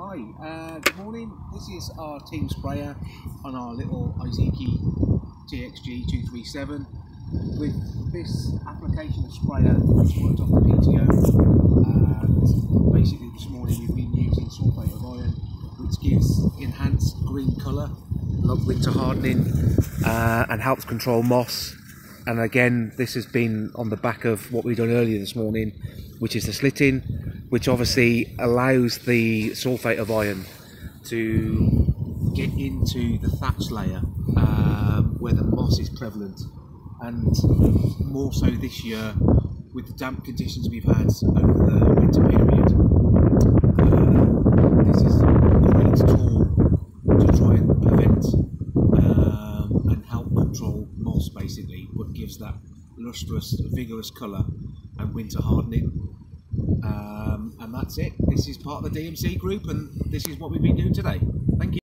Hi, uh, good morning. This is our team sprayer on our little Iseki TXG 237 with this application of sprayer that's worked off the PTO. And basically, this morning we've been using sulfate of iron, which gives enhanced green colour, love winter hardening, uh, and helps control moss. And again, this has been on the back of what we've done earlier this morning, which is the slitting, which obviously allows the sulfate of iron to get into the thatch layer um, where the moss is prevalent, and more so this year with the damp conditions we've had over the winter period. Uh, this is a great tool to try and prevent um, and help control moss basically, but gives that lustrous, vigorous colour and winter hardening. And that's it. This is part of the DMC group, and this is what we've been doing today. Thank you.